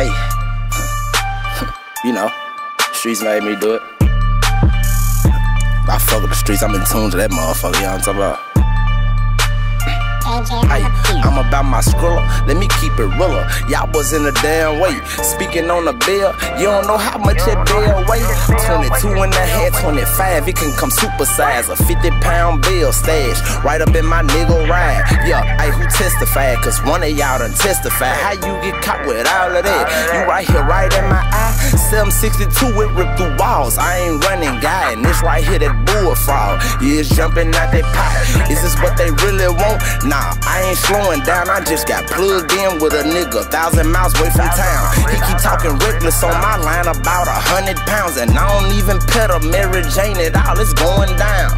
Hey, you know, streets made me do it. I fuck with the streets, I'm in tune to that motherfucker, you know what I'm talking about? Ay, I'm about my skrilla, let me keep it realer. Y'all was in a damn way. Speaking on the bill, you don't know how much that bill weigh. 22 in the head, 25, it can come supersize. A 50 pound bill stash right up in my nigga ride. Yeah, hey, who testified? Cause one of y'all done testified. How you get caught with all of that? You right here, right in my eye. 762, it ripped through walls. I ain't running, guy, and this right here, that bullfrog. Yeah, it's jumping out that pot. Is this what they really want? Nah. I ain't slowing down, I just got plugged in with a nigga, thousand miles away from town. He keep talking reckless on my line about a hundred pounds, and I don't even pet a Mary Jane at all, it's going down.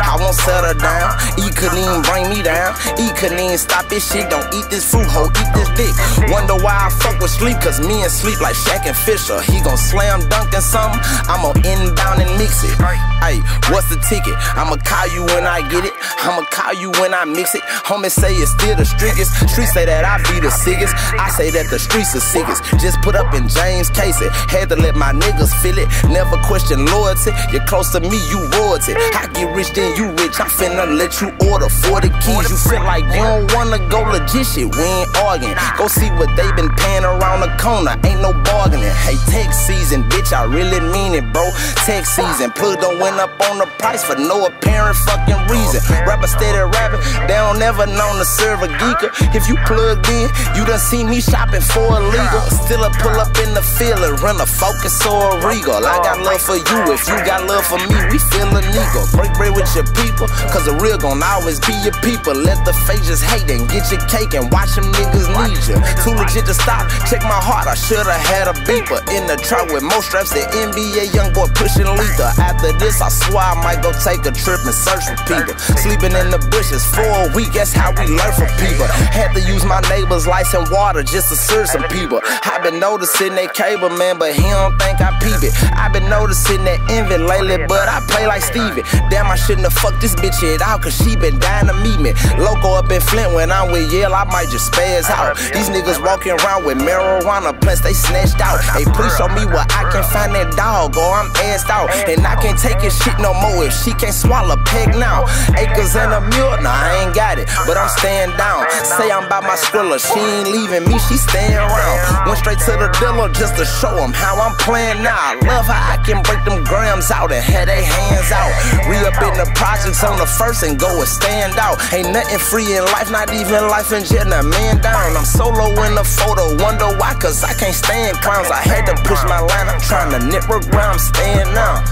I won't settle down, he couldn't even bring me down. He couldn't even stop this shit, don't eat this fruit, ho, eat this dick. Wonder why I fuck with sleep, cause me and sleep like Shaq and Fisher. He gon' slam dunk and something, I'ma inbound and mix it. Hey, what's the ticket? I'ma call you when I get it, I'ma call you when I mix it. Homie, say it's still the strictest. Streets say that I be the sickest. I say that the streets are sickest. Just put up in James Casey. Had to let my niggas feel it. Never question loyalty. You're close to me, you royalty. I get rich, then you rich. I'm finna let you order 40 keys. You feel like you don't wanna go legit shit. We ain't arguing. Go see what they been paying around the corner. Ain't no bargaining. Hey, tax season, bitch, I really mean it, bro. Tax season. Plug don't went up on the price for no apparent fucking reason. Rapper steady rapping, they don't never known to serve a geeker. If you plugged in, you done see me shopping for illegal. Still a pull up in the and run a focus or a regal. I got love for you, if you got love for me, we feelin' eagle. Break bread with your people, cause the real gon' always be your people. Let the fake just hate and get your cake and watch them niggas need you. Too legit to stop, check my heart, I should've had a beeper. In the truck with more straps the NBA young boy pushing lethal. After this, I swear I might go take a trip and search for people. Sleeping in the bushes for a week, that's how we learn from people. Had to use my neighbor's lights and water just to serve some people. i been noticing that cable man, but he don't think I peep it. i been noticing that envy lately, but I play like Steven. Damn, I shouldn't have fucked this bitch head out, cause she been dying to meet me. Loco up in Flint when I'm with Yale, I might just spaz out. These niggas walking around with marijuana plants, they snatched out. Hey, please show me where I can find that dog, or I'm assed out. And I can't take his shit no more if she can't swallow peg now. Acres and a mule, nah, I ain't got it, but I'm staying down. Say I'm by my skrilla, she ain't leaving me, she staying around. Went straight to the dealer just to show them how I'm playing now. Love how I can break them grams out and have their hands out. Re up in the projects on the first and go and stand out. Ain't nothing free in life, not even life in jail. Now man down, I'm solo in the photo. Wonder why, cause I can't stand clowns. I had to push my line, I'm trying to network where I'm staying now.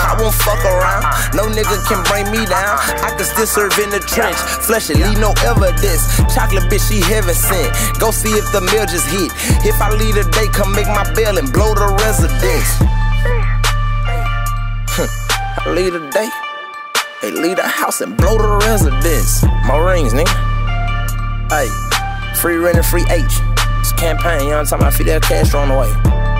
I won't fuck around, no nigga can bring me down. I can still serve in the trench, flesh and leave no evidence. Chocolate bitch, she heaven sent. Go see if the mail just hit. If I leave today, come make my bail and blow the residence. I leave today. Hey, leave the house and blow the residence. More rings, nigga. Hey, free rent and free H. It's campaign, you know what I'm talking about? Fidel Castro on the way.